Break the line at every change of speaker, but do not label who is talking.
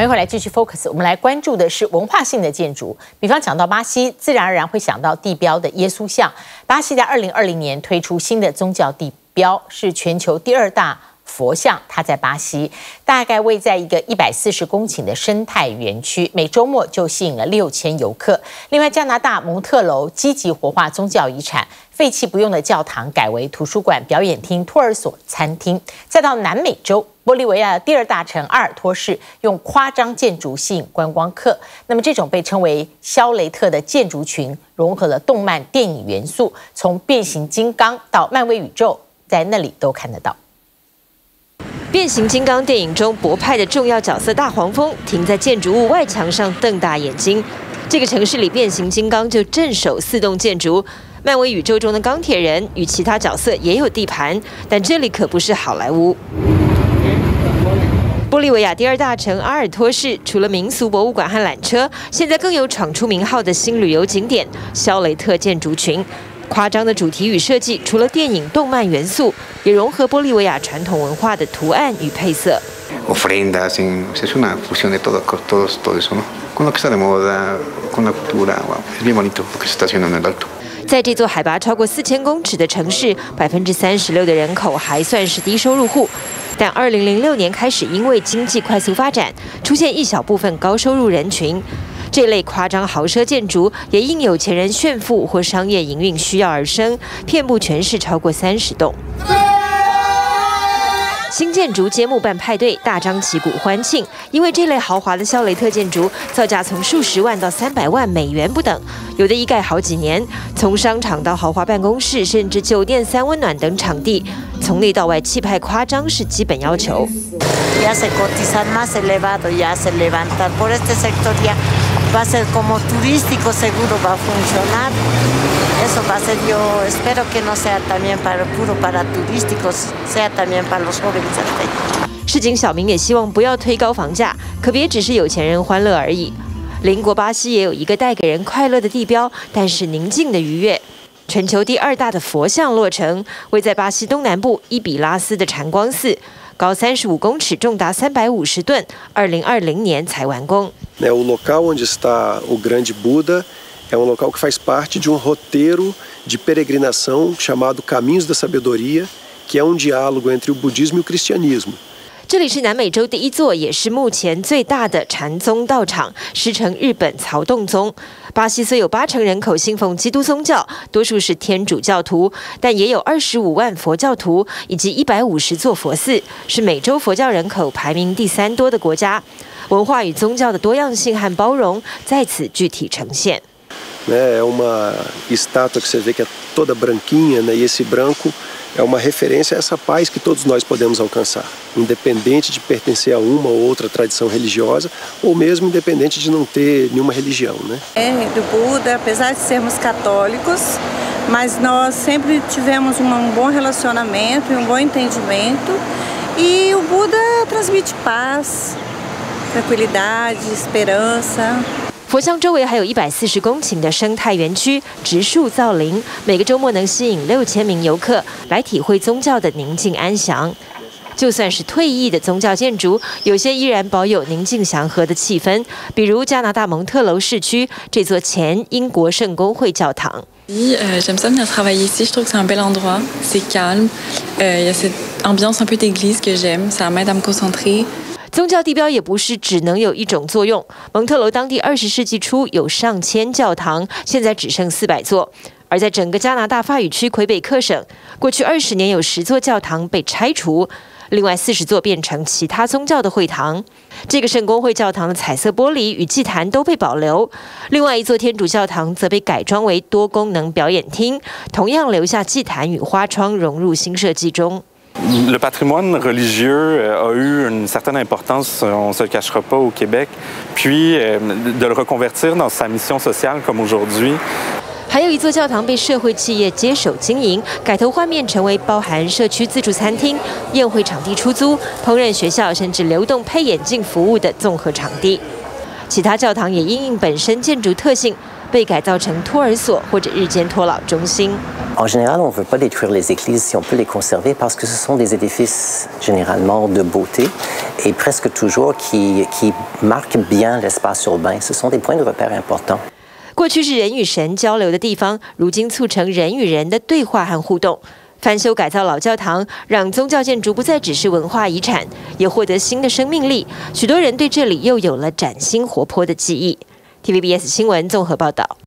欢迎回来继续 focus，我们来关注的是文化性的建筑。比方讲到巴西，自然而然会想到地标的耶稣像。巴西在二零二零年推出新的宗教地标，是全球第二大佛像。它在巴西，大概位在一个一百四十公顷的生态园区，每周末就吸引了六千游客。另外，加拿大蒙特楼积极活化宗教遗产，废弃不用的教堂改为图书馆、表演厅、托儿所、餐厅。再到南美洲。玻利维亚第二大城阿尔托市用夸张建筑吸引观光客。那么，这种被称为肖雷特的建筑群，融合了动漫电影元素，从变形金刚到漫威宇宙，在那里都看得到。
变形金刚电影中博派的重要角色大黄蜂停在建筑物外墙上，瞪大眼睛。这个城市里，变形金刚就镇守四栋建筑。漫威宇宙中的钢铁人与其他角色也有地盘，但这里可不是好莱坞。玻利维亚第二大城阿尔托市，除了民俗博物馆和缆车，现在更有闯出名号的新旅游景点——肖雷特建筑群。夸张的主题与设计，除了电影、动漫元素，也融合玻利维亚传统文化的图案与配色。在这座海拔超过四千公尺的城市，百分之三十六的人口还算是低收入户。但二零零六年开始，因为经济快速发展，出现一小部分高收入人群。这类夸张豪奢建筑也因有钱人炫富或商业营运需要而生，遍布全市超过三十栋。新建筑揭幕办派对，大张旗鼓欢庆。因为这类豪华的肖雷特建筑造价从数十万到三百万美元不等，有的一盖好几年。从商场到豪华办公室，甚至酒店、三温暖等场地，从内到外气派夸张是基本要求。市井小民也希望不要推高房价，可别只是有钱人欢乐而已。邻国巴西也有一个带给人快乐的地标，但是宁静的愉悦。全球第二大的佛像落成，位在巴西东南部伊比拉斯的禅光寺。高三十五公尺，重达三百五十吨，二零二零年才完工。
O local onde está o grande Buda é um local que faz parte de um roteiro de peregrinação chamado Caminhos da Sabedoria, que é um diálogo entre o budismo e o cristianismo.
这里是南美洲第一座，也是目前最大的禅宗道场，师承日本曹洞宗。巴西虽有八成人口信奉基督宗教，多数是天主教徒，但也有二十五万佛教徒以及一百五十座佛寺，是美洲佛教人口排名第三多的国家。文化与宗教的多样性和包容在此具体呈现。
É uma referência a essa paz que todos nós podemos alcançar, independente de pertencer a uma ou outra tradição religiosa, ou mesmo independente de não ter nenhuma religião, né?
É, do Buda, apesar de sermos católicos, mas nós sempre tivemos um bom relacionamento e um bom entendimento. E o Buda transmite paz, tranquilidade, esperança.
佛像周围还有一百四十公顷的生态园区，植树造林，每个周末能吸引六千名游客来体会宗教的宁静安详。就算是退役的宗教建筑，有些依然保有宁静祥和的气氛，比如加拿大蒙特楼市区这座前英国圣公会教堂。
Oui, j'aime ça venir travailler ici. Je trouve que c'est un bel endroit. C'est calme. Il y a cette ambiance un peu d'église que j'aime. Ça m'aide à me concentrer.
宗教地标也不是只能有一种作用。蒙特楼当地二十世纪初有上千教堂，现在只剩四百座。而在整个加拿大法语区魁北克省，过去二十年有十座教堂被拆除，另外四十座变成其他宗教的会堂。这个圣公会教堂的彩色玻璃与祭坛都被保留，另外一座天主教堂则被改装为多功能表演厅，同样留下祭坛与花窗融入新设计中。
Le patrimoine religieux a eu une certaine importance, on ne se le cachera pas, au Québec. Puis de le reconvertir dans sa mission sociale comme aujourd'hui.
还有一座教堂被社会企业接手经营，改头换面成为包含社区自助餐厅、宴会场地出租、烹饪学校，甚至流动配眼镜服务的综合场地。其他教堂也因应本身建筑特性。被改造成托儿所或者日间托老中心。
En général, on ne veut pas détruire les églises si on peut les conserver parce que ce sont des édifices généralement de beauté et presque toujours qui, qui marquent bien l'espace urbain. Ce sont des points de repère importants.
过去是人与神交流的地方，如今促成人与人的对话和互动。翻修改造老教堂，让宗教建筑不再只是文化遗产，也获得新的生命力。许多人对这里又有了崭新活泼的记忆。TVBS 新闻综合报道。